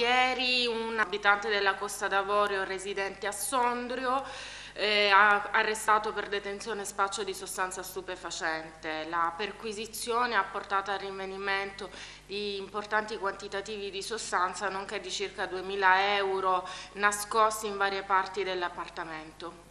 Ieri un abitante della Costa d'Avorio residente a Sondrio eh, arrestato per detenzione spaccio di sostanza stupefacente. La perquisizione ha portato al rinvenimento di importanti quantitativi di sostanza nonché di circa 2.000 euro nascosti in varie parti dell'appartamento.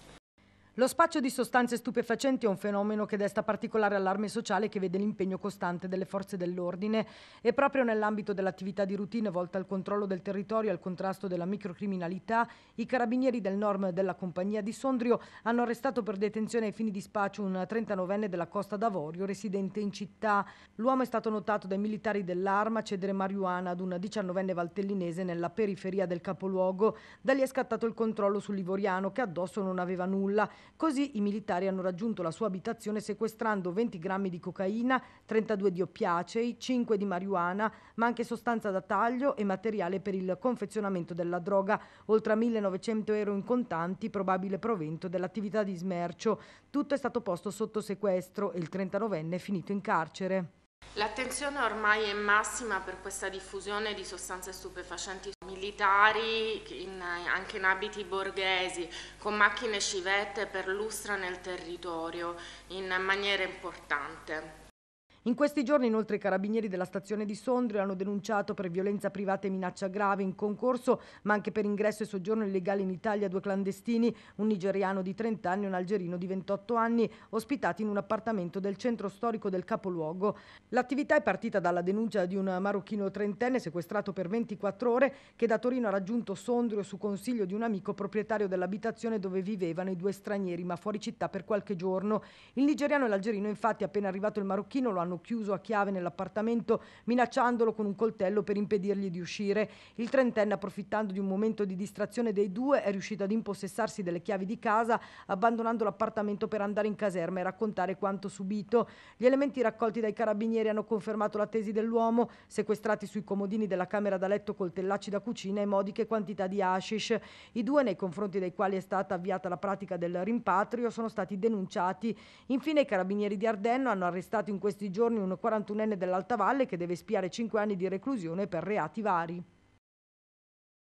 Lo spaccio di sostanze stupefacenti è un fenomeno che desta particolare allarme sociale che vede l'impegno costante delle forze dell'ordine e proprio nell'ambito dell'attività di routine volta al controllo del territorio e al contrasto della microcriminalità, i carabinieri del Norm della compagnia di Sondrio hanno arrestato per detenzione ai fini di spaccio un 39enne della Costa d'Avorio residente in città. L'uomo è stato notato dai militari dell'arma cedere marijuana ad un 19enne valtellinese nella periferia del capoluogo. Da lì è scattato il controllo sull'ivoriano che addosso non aveva nulla Così i militari hanno raggiunto la sua abitazione sequestrando 20 grammi di cocaina, 32 di oppiacei, 5 di marijuana, ma anche sostanza da taglio e materiale per il confezionamento della droga, oltre a 1900 euro in contanti, probabile provento dell'attività di smercio. Tutto è stato posto sotto sequestro e il 39enne è finito in carcere. L'attenzione ormai è massima per questa diffusione di sostanze stupefacenti militari, in, anche in abiti borghesi, con macchine civette per lustra nel territorio in maniera importante. In questi giorni inoltre i carabinieri della stazione di Sondrio hanno denunciato per violenza privata e minaccia grave in concorso, ma anche per ingresso e soggiorno illegale in Italia due clandestini, un nigeriano di 30 anni e un algerino di 28 anni, ospitati in un appartamento del centro storico del capoluogo. L'attività è partita dalla denuncia di un marocchino trentenne sequestrato per 24 ore che da Torino ha raggiunto Sondrio su consiglio di un amico proprietario dell'abitazione dove vivevano i due stranieri, ma fuori città per qualche giorno. Il nigeriano e l'algerino infatti appena arrivato il marocchino lo hanno hanno chiuso a chiave nell'appartamento minacciandolo con un coltello per impedirgli di uscire. Il trentenne, approfittando di un momento di distrazione dei due, è riuscito ad impossessarsi delle chiavi di casa, abbandonando l'appartamento per andare in caserma e raccontare quanto subito. Gli elementi raccolti dai carabinieri hanno confermato la tesi dell'uomo, sequestrati sui comodini della camera da letto coltellacci da cucina e modiche quantità di hashish. I due, nei confronti dei quali è stata avviata la pratica del rimpatrio, sono stati denunciati. Infine i carabinieri di Ardenno hanno arrestato in questi giorni giorni un 41enne dell'Alta Valle che deve spiare 5 anni di reclusione per reati vari.